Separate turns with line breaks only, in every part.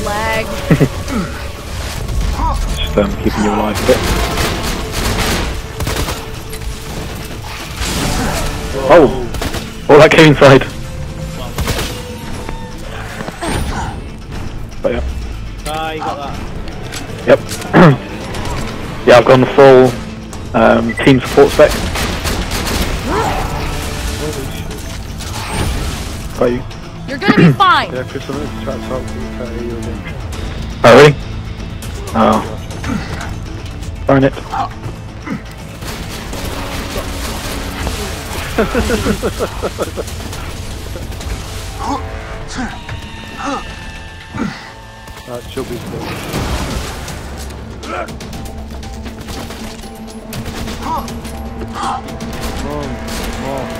Slag.
Just um, keeping you alive a bit. Oh! Oh, that came inside. But yeah.
Ah, you got that.
Yep. yeah, I've gone full um, team support spec. Got you.
You're gonna be fine.
Yeah, Chris, I'm going to try to talk to you, try to hear you again.
Oh, really? Oh. Darn it.
That should be good. Come on, come on.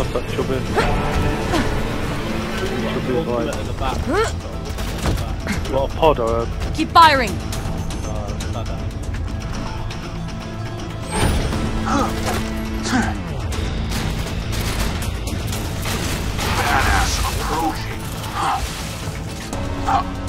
It's probably dropped that chubby. Chubby is like,
at the back.
what, a pod or a...
Keep firing.
Uh, that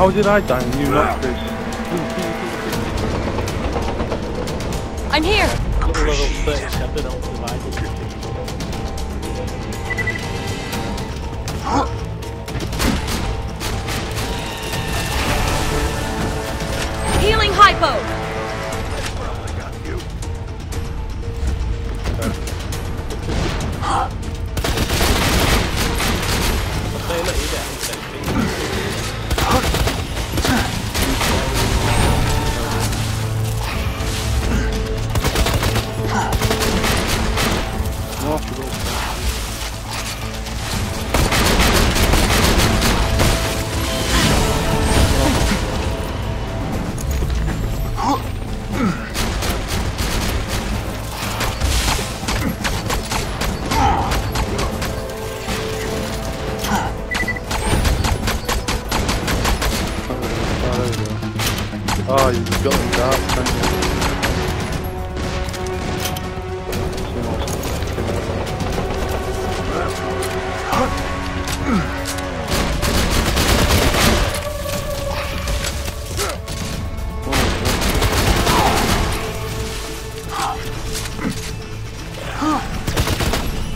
How did I die and you knocked this?
I'm here.
Little level 37 ultimate.
Healing hypo.
Say, look, you get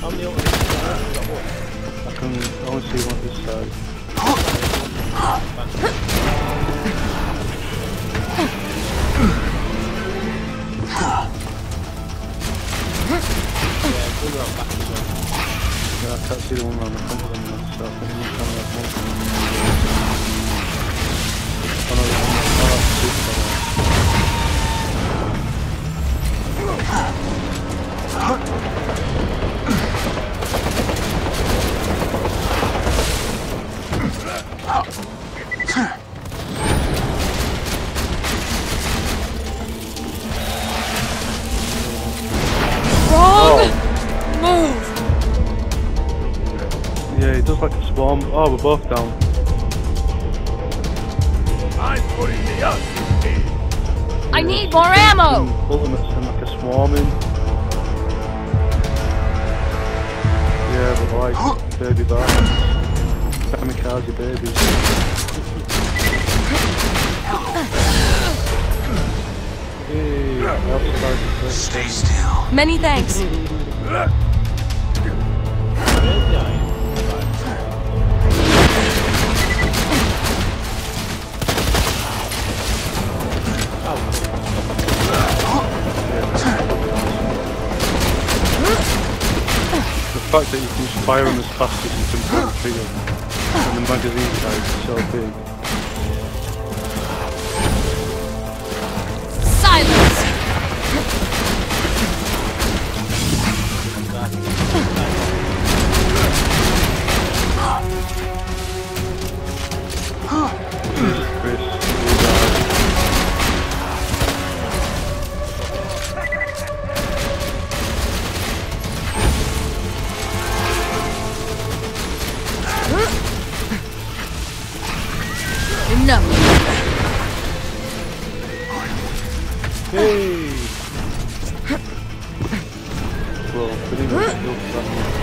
Got? You
got one.
I can only see one this side.
Yeah,
I can't see the one around the front of them, so I think one. Does like a swarm. Oh, we're both down.
I need more ammo.
Ultimates and like a swarming. Yeah, but like baby bars. Kamikaze babies. Hey, outside the
Stay still.
Many thanks.
Fire them as fast as you can pull the trigger and the magazine size is so big.
Silence.
Jesus Much killed that one.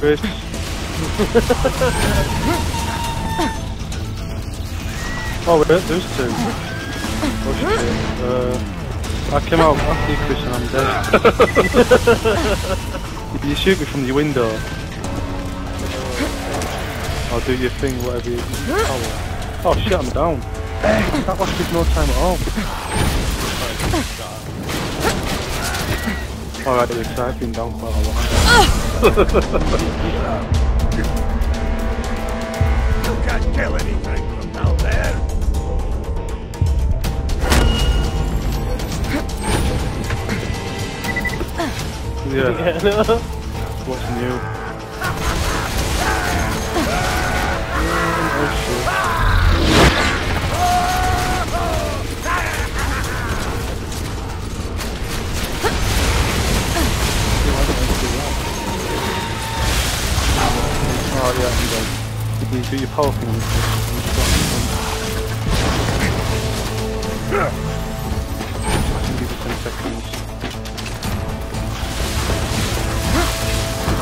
Chris. oh there's two. Oh. Uh, I came out after you, Chris, and I'm dead. you shoot me from the window. I'll do your thing, whatever you... Oh, oh shit, I'm down. That lost me no time at all. Alright, because I've been down quite a lot.
You can't kill anything from down there.
Yeah,
Yeah, no.
what's new? Do your with this. I can give you 10 seconds. Oh my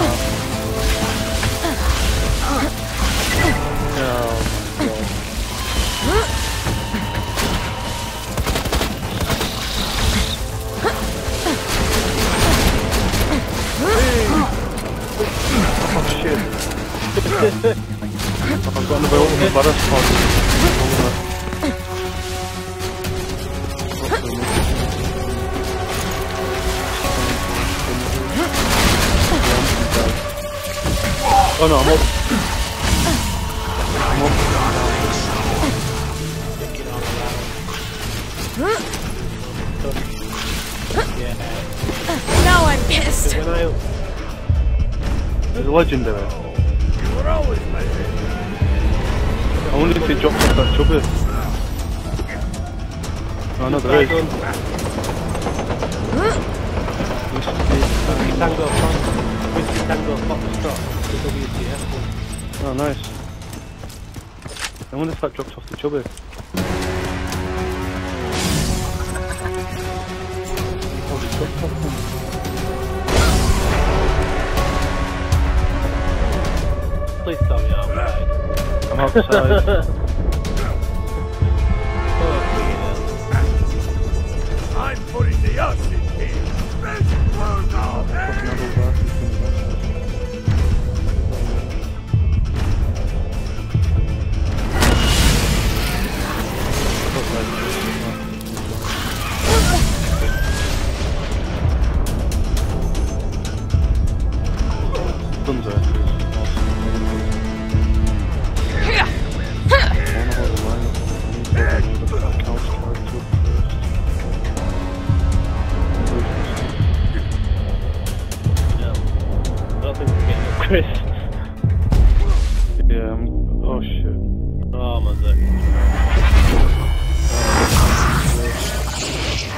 god. Oh shit. I've got another ultimate badass Oh no, I'm up. I'm up.
Yeah.
Now I'm pissed.
There's legendary. I wonder if it drops off that chubby. Oh no, there is.
Whiskey Tango Fox, Whiskey Tango Foxtrot, the WTF one.
Oh nice. I wonder if that drops off the chubby. Oh, it dropped off then.
Please tell me I'm right.
I'm outside.
Oh,
I'm putting the us